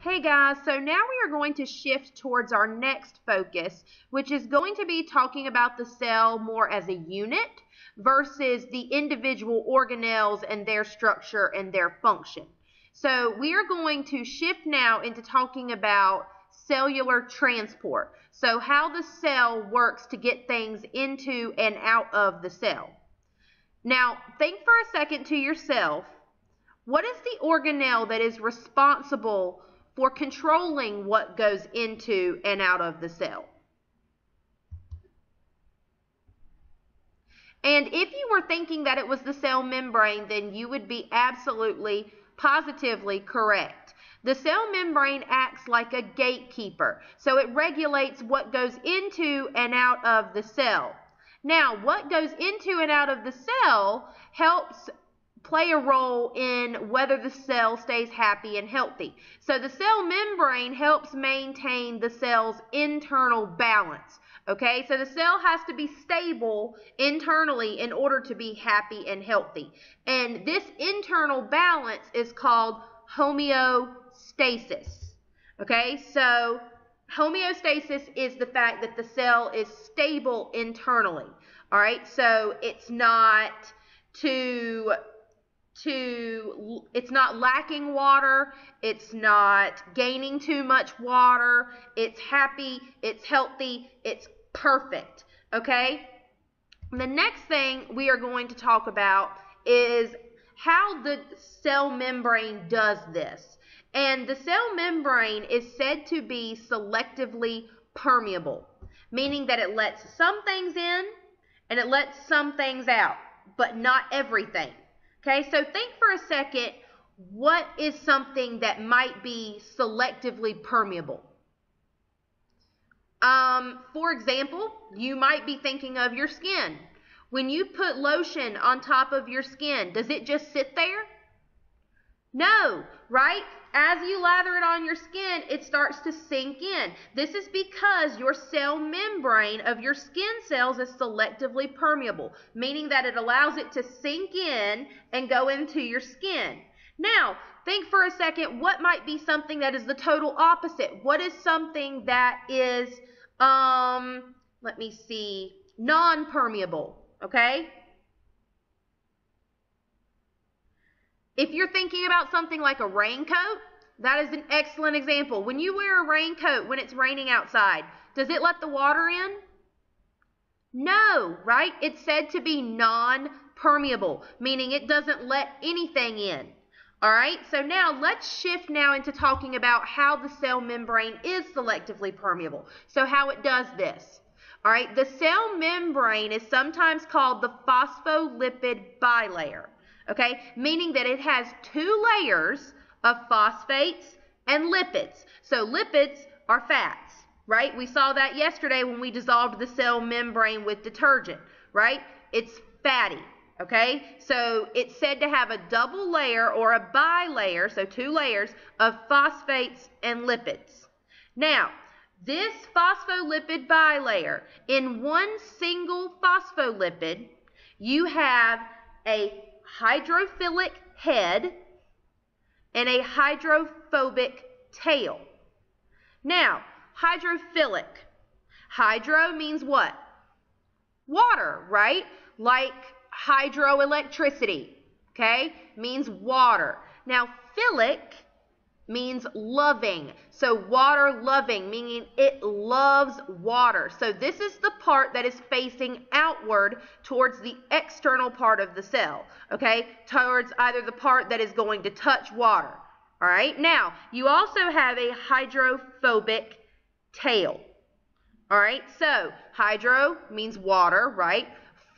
Hey guys, so now we are going to shift towards our next focus, which is going to be talking about the cell more as a unit versus the individual organelles and their structure and their function. So we are going to shift now into talking about cellular transport. So how the cell works to get things into and out of the cell. Now, think for a second to yourself, what is the organelle that is responsible for controlling what goes into and out of the cell? And if you were thinking that it was the cell membrane, then you would be absolutely, positively correct. The cell membrane acts like a gatekeeper, so it regulates what goes into and out of the cell. Now, what goes into and out of the cell helps play a role in whether the cell stays happy and healthy. So the cell membrane helps maintain the cell's internal balance. Okay, so the cell has to be stable internally in order to be happy and healthy. And this internal balance is called homeostasis. Okay, so homeostasis is the fact that the cell is stable internally. All right, so it's not too to it's not lacking water it's not gaining too much water it's happy it's healthy it's perfect okay? The next thing we are going to talk about is how the cell membrane does this. And the cell membrane is said to be selectively permeable meaning that it lets some things in and it lets some things out but not everything Okay, so think for a second what is something that might be selectively permeable? Um, for example, you might be thinking of your skin. When you put lotion on top of your skin, does it just sit there? No, right? As you lather it on your skin, it starts to sink in. This is because your cell membrane of your skin cells is selectively permeable, meaning that it allows it to sink in and go into your skin. Now, think for a second, what might be something that is the total opposite? What is something that is, um, let me see, non-permeable, okay? If you're thinking about something like a raincoat, that is an excellent example. When you wear a raincoat when it's raining outside, does it let the water in? No, right? It's said to be non-permeable, meaning it doesn't let anything in. All right, so now let's shift now into talking about how the cell membrane is selectively permeable. So how it does this. All right, the cell membrane is sometimes called the phospholipid bilayer okay? Meaning that it has two layers of phosphates and lipids. So lipids are fats, right? We saw that yesterday when we dissolved the cell membrane with detergent, right? It's fatty, okay? So it's said to have a double layer or a bilayer, so two layers of phosphates and lipids. Now, this phospholipid bilayer, in one single phospholipid, you have a hydrophilic head and a hydrophobic tail. Now, hydrophilic. Hydro means what? Water, right? Like hydroelectricity, okay? Means water. Now, philic means loving. So water loving, meaning it loves water. So this is the part that is facing outward towards the external part of the cell, okay? Towards either the part that is going to touch water. All right, now you also have a hydrophobic tail. All right, so hydro means water, right?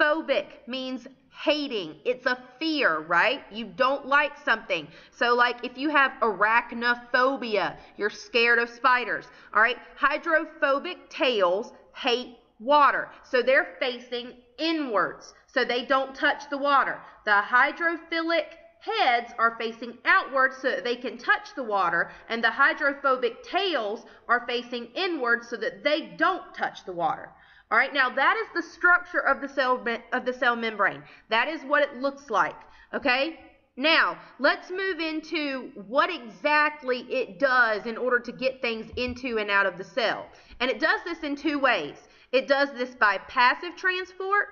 Phobic means hating. It's a fear, right? You don't like something. So, like if you have arachnophobia, you're scared of spiders. All right? Hydrophobic tails hate water. So they're facing inwards. So they don't touch the water. The hydrophilic heads are facing outwards so that they can touch the water, and the hydrophobic tails are facing inwards so that they don't touch the water. All right, now that is the structure of the cell of the cell membrane. That is what it looks like. Okay? Now, let's move into what exactly it does in order to get things into and out of the cell. And it does this in two ways. It does this by passive transport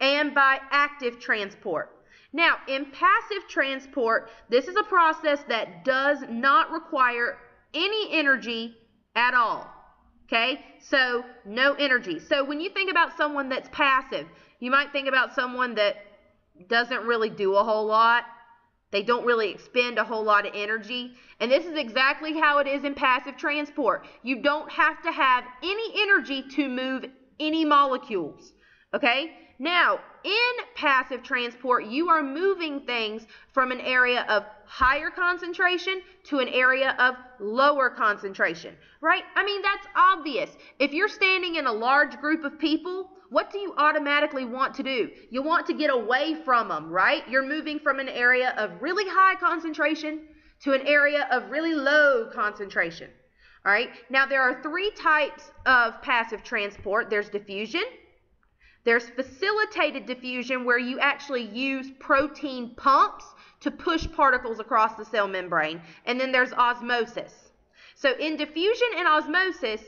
and by active transport. Now, in passive transport, this is a process that does not require any energy at all. Okay, so no energy. So when you think about someone that's passive, you might think about someone that doesn't really do a whole lot. They don't really expend a whole lot of energy. And this is exactly how it is in passive transport. You don't have to have any energy to move any molecules. Okay? Now, in passive transport, you are moving things from an area of higher concentration to an area of lower concentration, right? I mean, that's obvious. If you're standing in a large group of people, what do you automatically want to do? You want to get away from them, right? You're moving from an area of really high concentration to an area of really low concentration. All right. Now, there are three types of passive transport there's diffusion, there's facilitated diffusion, where you actually use protein pumps to push particles across the cell membrane, and then there's osmosis. So, in diffusion and osmosis,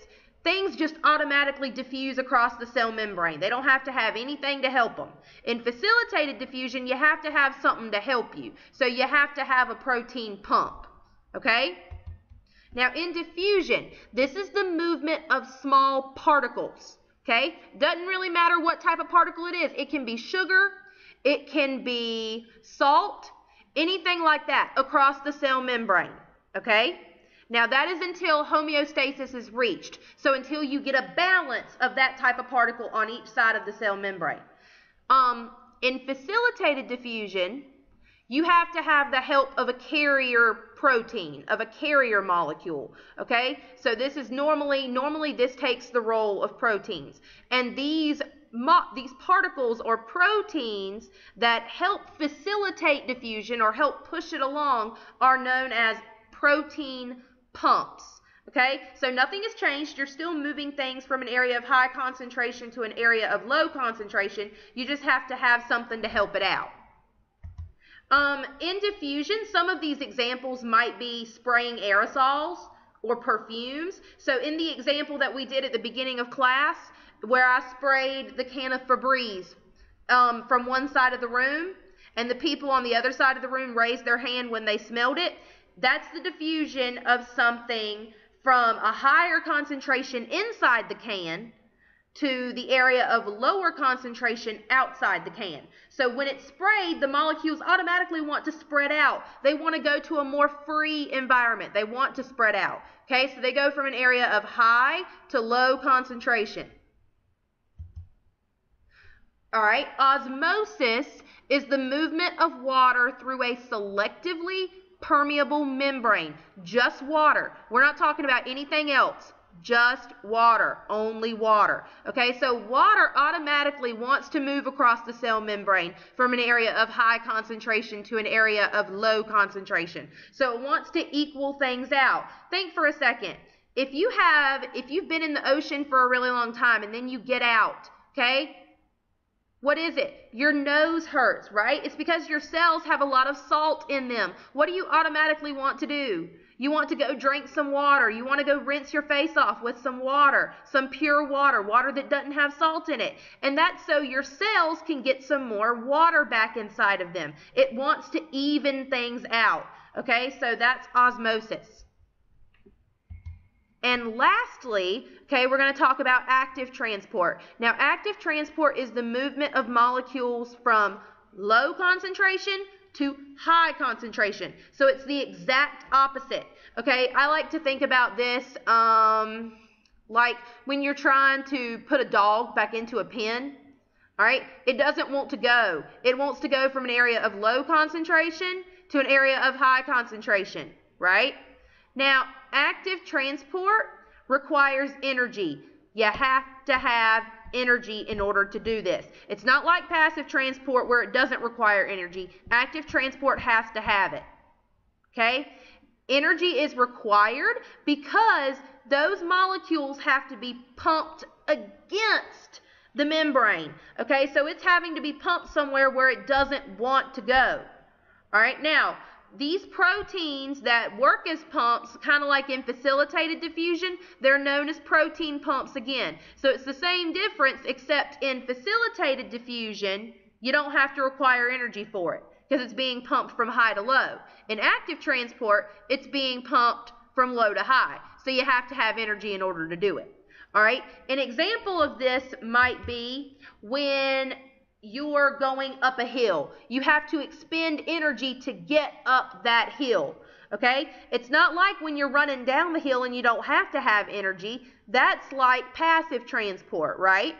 things just automatically diffuse across the cell membrane. They don't have to have anything to help them. In facilitated diffusion, you have to have something to help you. So you have to have a protein pump. Okay? Now, in diffusion, this is the movement of small particles. Okay? Doesn't really matter what type of particle it is. It can be sugar, it can be salt, anything like that across the cell membrane. Okay? Now, that is until homeostasis is reached. So, until you get a balance of that type of particle on each side of the cell membrane. Um, in facilitated diffusion, you have to have the help of a carrier protein, of a carrier molecule, okay? So this is normally, normally this takes the role of proteins. And these these particles or proteins that help facilitate diffusion or help push it along are known as protein pumps. Okay, so nothing has changed. You're still moving things from an area of high concentration to an area of low concentration. You just have to have something to help it out. Um, in diffusion, some of these examples might be spraying aerosols or perfumes. So in the example that we did at the beginning of class, where I sprayed the can of Febreze um, from one side of the room, and the people on the other side of the room raised their hand when they smelled it, that's the diffusion of something from a higher concentration inside the can to the area of lower concentration outside the can. So when it's sprayed, the molecules automatically want to spread out. They want to go to a more free environment. They want to spread out. Okay, so they go from an area of high to low concentration. All right, osmosis is the movement of water through a selectively permeable membrane, just water. We're not talking about anything else. Just water, only water. Okay, so water automatically wants to move across the cell membrane from an area of high concentration to an area of low concentration. So it wants to equal things out. Think for a second. If you have, if you've been in the ocean for a really long time and then you get out, okay, what is it? Your nose hurts, right? It's because your cells have a lot of salt in them. What do you automatically want to do? You want to go drink some water. You want to go rinse your face off with some water, some pure water, water that doesn't have salt in it. And that's so your cells can get some more water back inside of them. It wants to even things out. Okay, so that's osmosis. And lastly, okay, we're going to talk about active transport. Now, active transport is the movement of molecules from low concentration to high concentration. So it's the exact opposite. Okay, I like to think about this um, like when you're trying to put a dog back into a pen. All right, it doesn't want to go. It wants to go from an area of low concentration to an area of high concentration, right? Now, active transport requires energy. You have to have energy in order to do this. It's not like passive transport where it doesn't require energy. Active transport has to have it. Okay? Energy is required because those molecules have to be pumped against the membrane. Okay? So it's having to be pumped somewhere where it doesn't want to go. All right, now, these proteins that work as pumps, kind of like in facilitated diffusion, they're known as protein pumps again. So it's the same difference, except in facilitated diffusion, you don't have to require energy for it because it's being pumped from high to low. In active transport, it's being pumped from low to high. So you have to have energy in order to do it. All right. An example of this might be when you're going up a hill. You have to expend energy to get up that hill. Okay? It's not like when you're running down the hill and you don't have to have energy. That's like passive transport, right?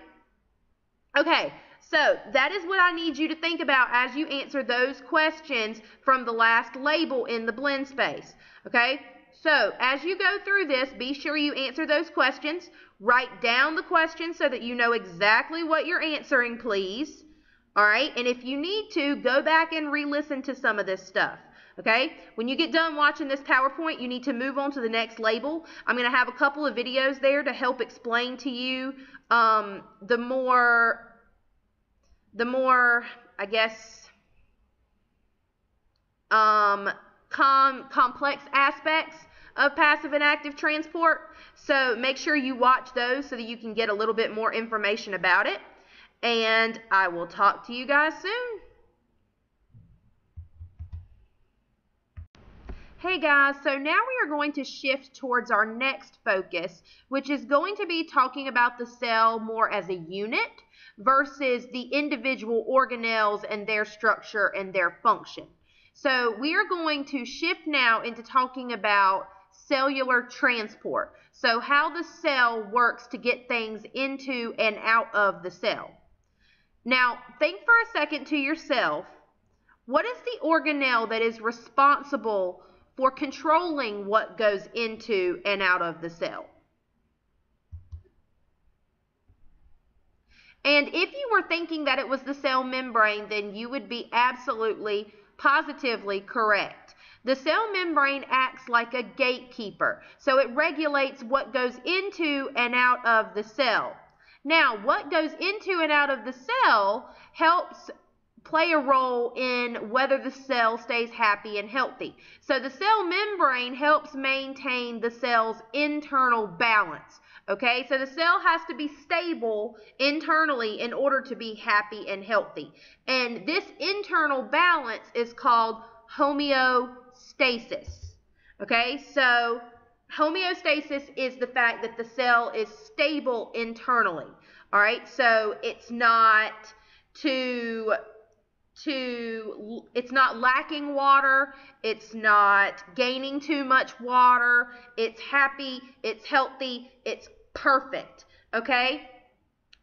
Okay, so that is what I need you to think about as you answer those questions from the last label in the Blendspace. Okay? So as you go through this, be sure you answer those questions. Write down the questions so that you know exactly what you're answering, please. All right? And if you need to, go back and re-listen to some of this stuff. Okay? When you get done watching this PowerPoint, you need to move on to the next label. I'm going to have a couple of videos there to help explain to you um, the more, the more, I guess, um, com complex aspects of passive and active transport. So make sure you watch those so that you can get a little bit more information about it and I will talk to you guys soon. Hey guys, so now we are going to shift towards our next focus, which is going to be talking about the cell more as a unit versus the individual organelles and their structure and their function. So we are going to shift now into talking about cellular transport. So how the cell works to get things into and out of the cell. Now, think for a second to yourself what is the organelle that is responsible for controlling what goes into and out of the cell? And if you were thinking that it was the cell membrane, then you would be absolutely, positively correct. The cell membrane acts like a gatekeeper, so it regulates what goes into and out of the cell. Now, what goes into and out of the cell helps play a role in whether the cell stays happy and healthy. So the cell membrane helps maintain the cell's internal balance. Okay, so the cell has to be stable internally in order to be happy and healthy. And this internal balance is called homeostasis. Okay, so homeostasis is the fact that the cell is stable internally. All right, so it's not to to it's not lacking water, it's not gaining too much water, it's happy, it's healthy, it's perfect. Okay?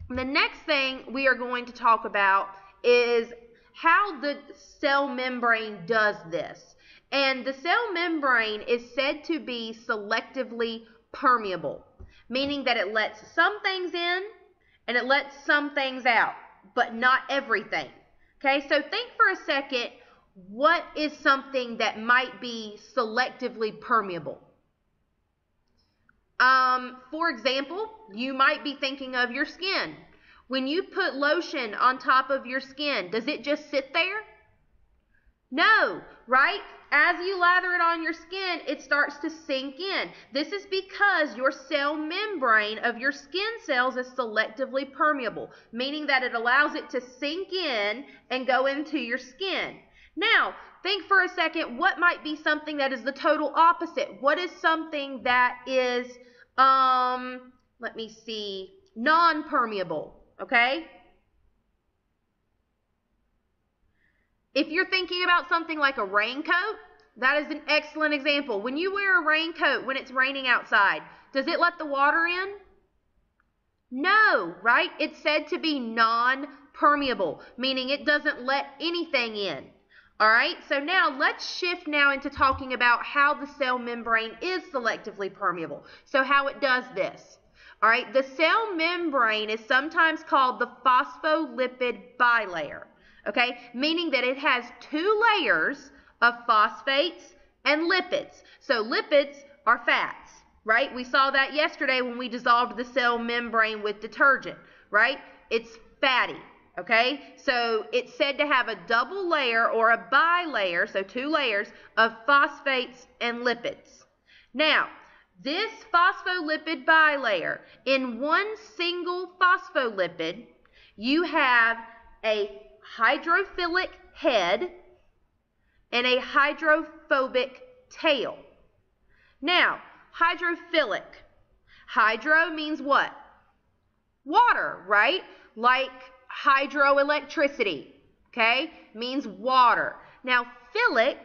The next thing we are going to talk about is how the cell membrane does this. And the cell membrane is said to be selectively permeable, meaning that it lets some things in and it lets some things out, but not everything. Okay, so think for a second what is something that might be selectively permeable? Um, for example, you might be thinking of your skin. When you put lotion on top of your skin, does it just sit there? No, right? As you lather it on your skin, it starts to sink in. This is because your cell membrane of your skin cells is selectively permeable, meaning that it allows it to sink in and go into your skin. Now, think for a second what might be something that is the total opposite. What is something that is, um, let me see, non permeable, okay? If you're thinking about something like a raincoat, that is an excellent example. When you wear a raincoat when it's raining outside, does it let the water in? No, right? It's said to be non-permeable, meaning it doesn't let anything in. All right, so now let's shift now into talking about how the cell membrane is selectively permeable. So how it does this. All right, the cell membrane is sometimes called the phospholipid bilayer okay? Meaning that it has two layers of phosphates and lipids. So lipids are fats, right? We saw that yesterday when we dissolved the cell membrane with detergent, right? It's fatty, Okay, so it's said to have a double layer or a bilayer, so two layers of phosphates and lipids. Now, this phospholipid bilayer, in one single phospholipid, you have a hydrophilic head and a hydrophobic tail. Now, hydrophilic. Hydro means what? Water, right? Like hydroelectricity, okay? Means water. Now, philic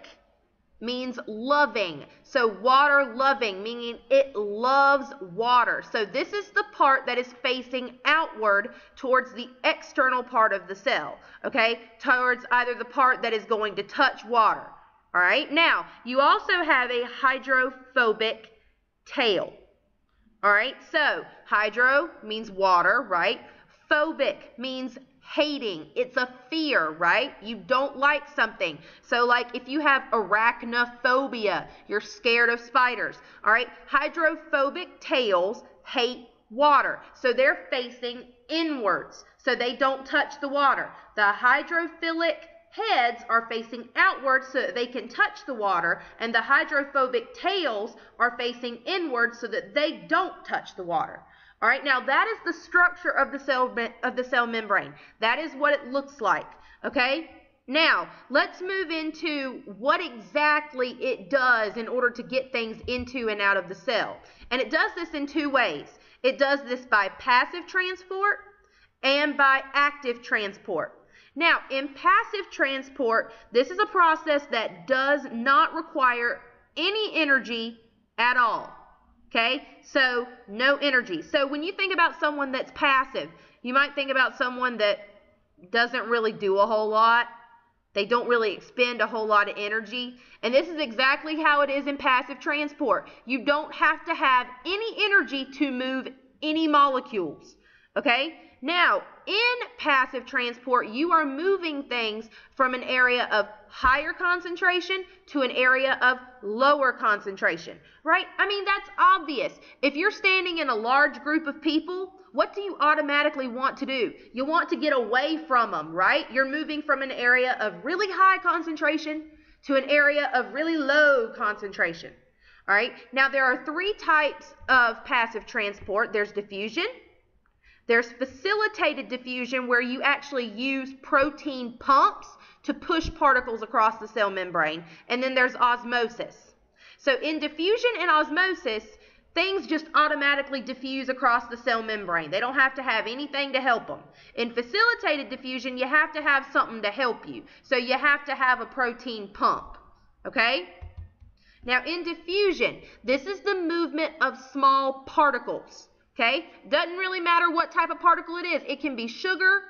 means loving. So water loving, meaning it loves water. So this is the part that is facing outward towards the external part of the cell, okay? Towards either the part that is going to touch water. All right, now you also have a hydrophobic tail. All right, so hydro means water, right? Phobic means hating. It's a fear, right? You don't like something. So, like if you have arachnophobia, you're scared of spiders. All right, hydrophobic tails hate water. So they're facing inwards. So they don't touch the water. The hydrophilic heads are facing outward so that they can touch the water, and the hydrophobic tails are facing inward so that they don't touch the water. All right, now that is the structure of the cell of the cell membrane. That is what it looks like. Okay? Now, let's move into what exactly it does in order to get things into and out of the cell. And it does this in two ways. It does this by passive transport and by active transport. Now, in passive transport, this is a process that does not require any energy at all. Okay, so no energy. So when you think about someone that's passive, you might think about someone that doesn't really do a whole lot. They don't really expend a whole lot of energy. And this is exactly how it is in passive transport. You don't have to have any energy to move any molecules. Okay? Now, in passive transport, you are moving things from an area of higher concentration to an area of lower concentration, right? I mean, that's obvious. If you're standing in a large group of people, what do you automatically want to do? You want to get away from them, right? You're moving from an area of really high concentration to an area of really low concentration. All right. Now, there are three types of passive transport there's diffusion, there's facilitated diffusion where you actually use protein pumps to push particles across the cell membrane. And then there's osmosis. So in diffusion and osmosis, things just automatically diffuse across the cell membrane. They don't have to have anything to help them. In facilitated diffusion, you have to have something to help you. So you have to have a protein pump. Okay? Now in diffusion, this is the movement of small particles. Okay? Doesn't really matter what type of particle it is. It can be sugar,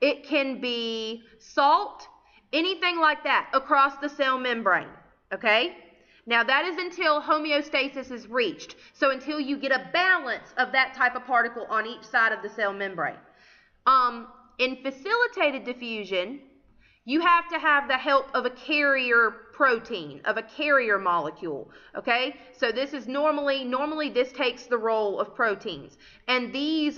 it can be salt, anything like that across the cell membrane. Okay? Now that is until homeostasis is reached. So until you get a balance of that type of particle on each side of the cell membrane. Um, in facilitated diffusion, you have to have the help of a carrier protein, of a carrier molecule, okay? So this is normally, normally this takes the role of proteins. And these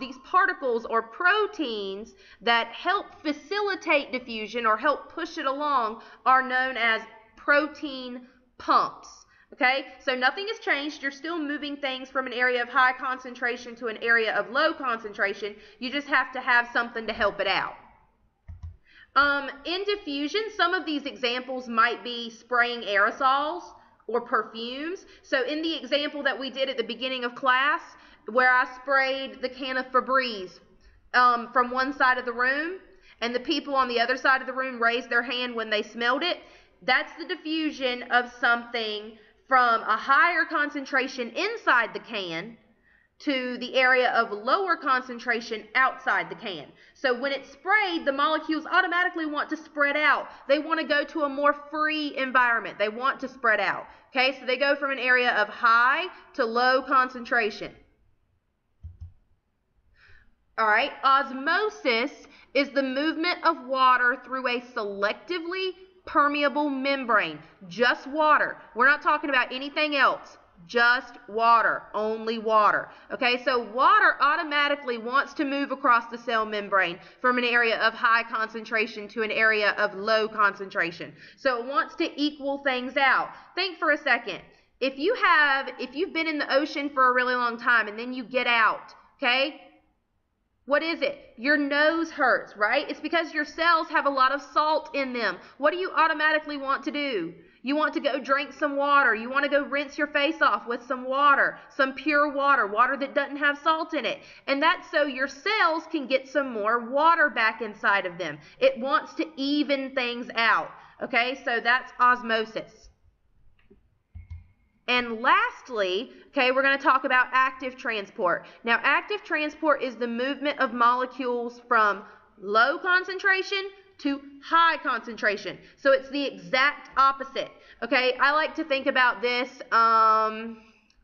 these particles or proteins that help facilitate diffusion or help push it along are known as protein pumps. Okay, so nothing has changed. You're still moving things from an area of high concentration to an area of low concentration. You just have to have something to help it out. Um, in diffusion, some of these examples might be spraying aerosols or perfumes. So in the example that we did at the beginning of class, where I sprayed the can of Febreze um, from one side of the room, and the people on the other side of the room raised their hand when they smelled it, that's the diffusion of something from a higher concentration inside the can to the area of lower concentration outside the can. So when it's sprayed, the molecules automatically want to spread out. They want to go to a more free environment. They want to spread out. Okay, so they go from an area of high to low concentration. All right, osmosis is the movement of water through a selectively permeable membrane. Just water. We're not talking about anything else just water, only water. Okay, so water automatically wants to move across the cell membrane from an area of high concentration to an area of low concentration. So it wants to equal things out. Think for a second. If you have, if you've been in the ocean for a really long time and then you get out, okay, what is it? Your nose hurts, right? It's because your cells have a lot of salt in them. What do you automatically want to do? You want to go drink some water. You want to go rinse your face off with some water, some pure water, water that doesn't have salt in it. And that's so your cells can get some more water back inside of them. It wants to even things out. Okay, so that's osmosis. And lastly, okay, we're going to talk about active transport. Now, active transport is the movement of molecules from low concentration to high concentration. So it's the exact opposite. Okay, I like to think about this um,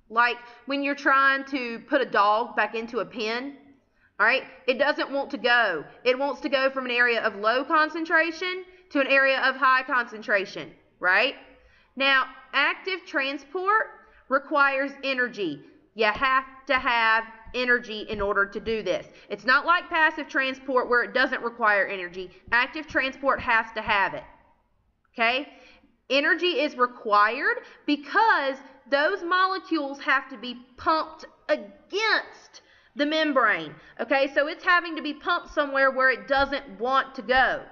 like when you're trying to put a dog back into a pen. All right, it doesn't want to go. It wants to go from an area of low concentration to an area of high concentration, right? Now, active transport requires energy. You have to have energy in order to do this. It's not like passive transport where it doesn't require energy. Active transport has to have it. Okay? Energy is required because those molecules have to be pumped against the membrane. Okay, so it's having to be pumped somewhere where it doesn't want to go.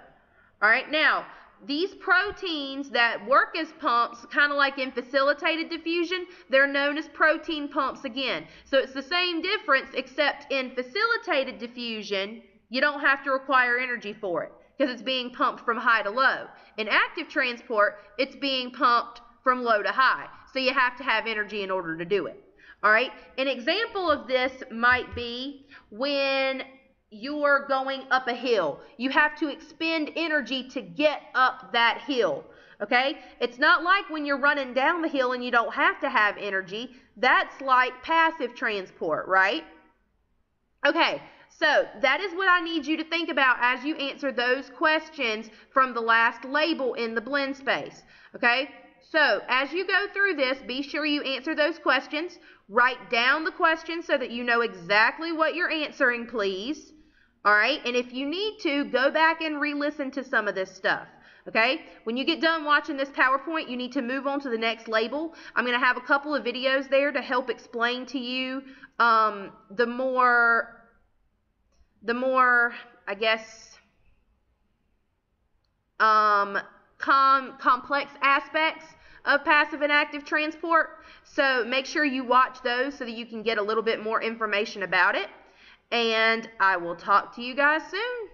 All right, now these proteins that work as pumps, kind of like in facilitated diffusion, they're known as protein pumps again. So it's the same difference, except in facilitated diffusion, you don't have to require energy for it because it's being pumped from high to low. In active transport, it's being pumped from low to high. So you have to have energy in order to do it. All right. An example of this might be when you're going up a hill. You have to expend energy to get up that hill. Okay? It's not like when you're running down the hill and you don't have to have energy. That's like passive transport, right? Okay, so that is what I need you to think about as you answer those questions from the last label in the Blendspace. Okay? So, as you go through this, be sure you answer those questions. Write down the questions so that you know exactly what you're answering, please. All right, and if you need to, go back and re listen to some of this stuff. Okay, when you get done watching this PowerPoint, you need to move on to the next label. I'm going to have a couple of videos there to help explain to you um, the more, the more, I guess, um, com complex aspects of passive and active transport. So make sure you watch those so that you can get a little bit more information about it and I will talk to you guys soon.